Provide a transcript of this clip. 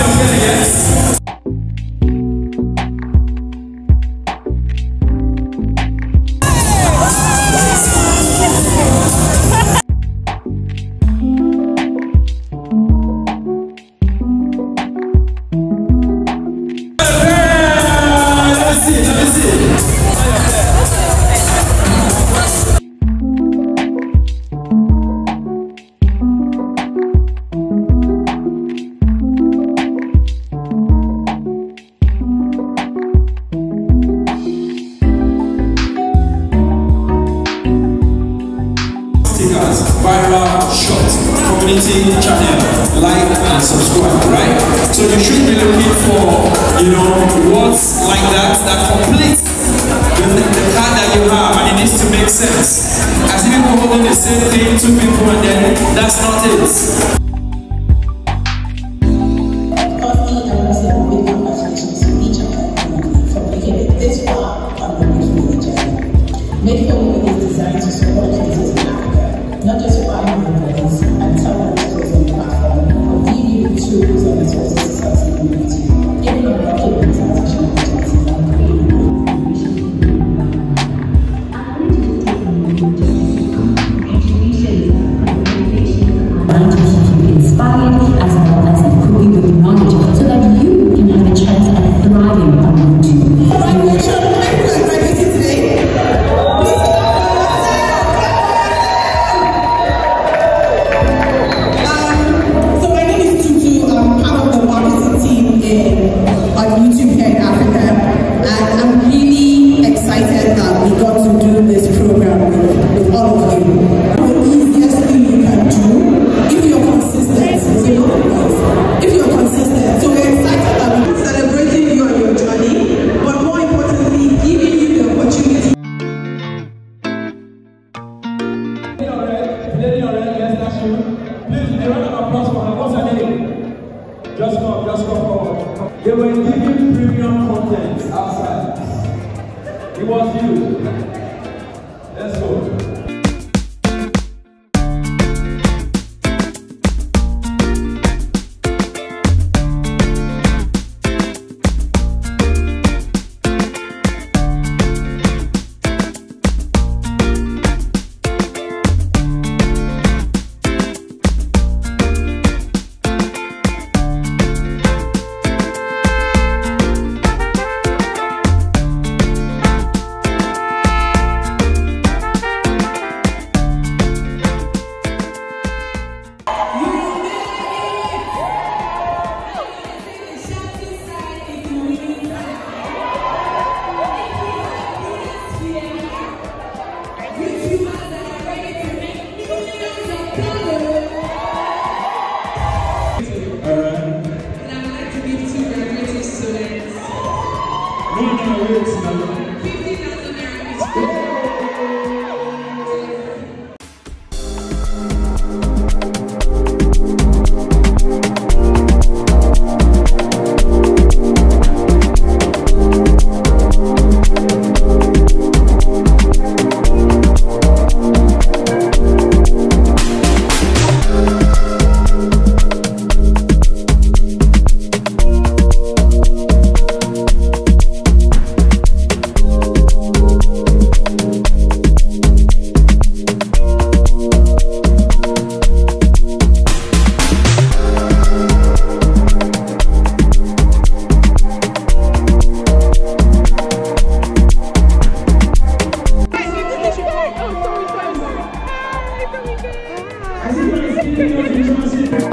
Yes. community channel, like and subscribe, right? So you should be looking for, you know, words like that that complete the, the card that you have and it needs to make sense. I see people holding the same thing, to people and then that's not it. Make sure we design to support Please, a round of applause for her. What's her name? Just come, just come forward. They were giving premium content outside. It was you. Bruno Wilson. e a